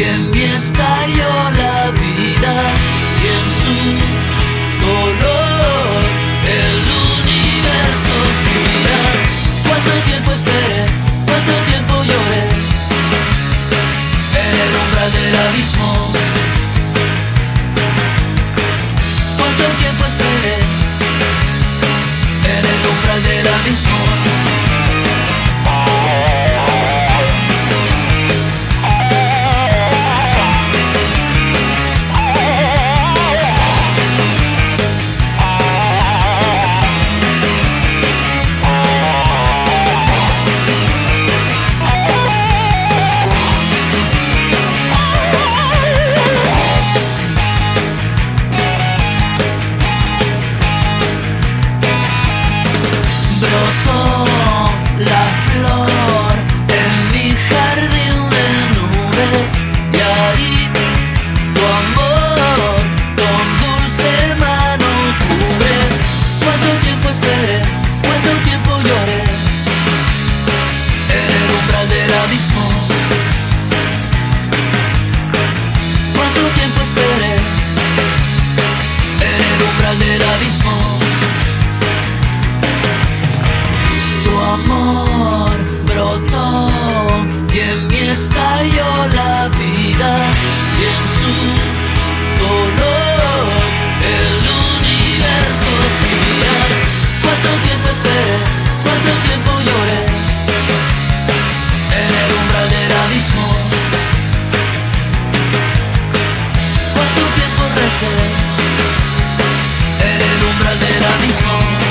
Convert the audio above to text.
que en mí estalló la vida y en su color el universo gira. ¿Cuánto tiempo esperé? ¿Cuánto tiempo lloré? En el umbral del abismo. ¿Cuánto tiempo esperé? En el umbral del abismo. Umbral del abismo tu amor brotó y en mí estalló la vida y en su dolor el universo gira. ¿Cuánto tiempo esperé? ¿Cuánto tiempo lloré? En el umbral del abismo. ¿Cuánto tiempo recé? En el umbral del